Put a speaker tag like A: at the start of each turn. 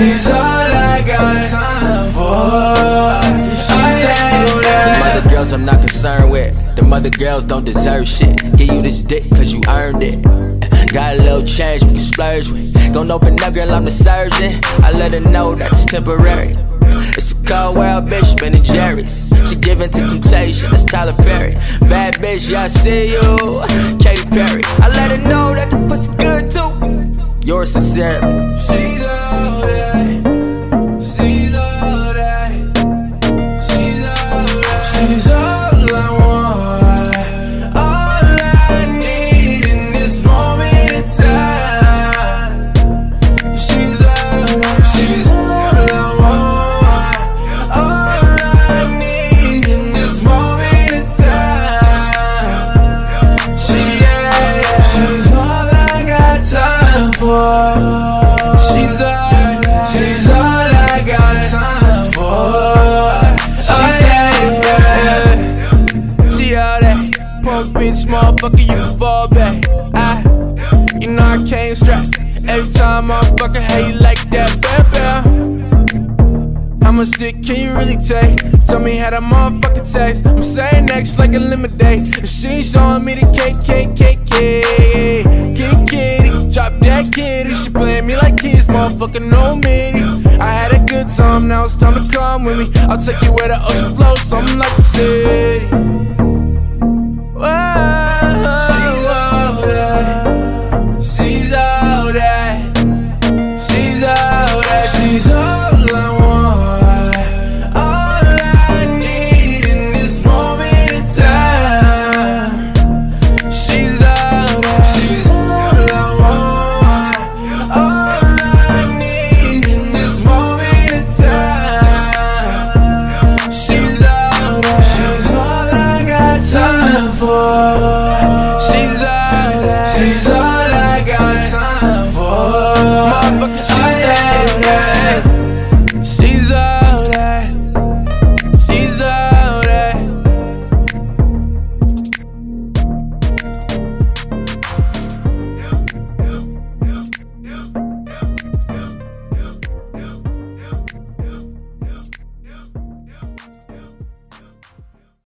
A: She's all, I got time for. She's
B: other girls I'm not concerned with. Them other girls don't deserve shit. Give you this dick cause you earned it. Got a little change we splurge with. Gon' open up, girl, I'm the surgeon. I let her know that it's temporary. It's a cold world, bitch, Ben and Jerry's. She giving to temptation, that's Tyler Perry. Bad bitch, yeah, I see you. Katy Perry. I Yours sincerely.
A: Punk bitch, motherfucker, you can fall back. I, you know I came strapped. Every time fucking hate you like that, baby. How much dick can you really take? Tell me how that motherfucker taste. I'm saying next like a lemonade. If she showing me the cake, cake, cake. Kitty, drop that kitty. She playing me like kids, motherfucker, no mini. I had a good time, now it's time to come with me. I'll take you where the ocean flows, something like the city. She's all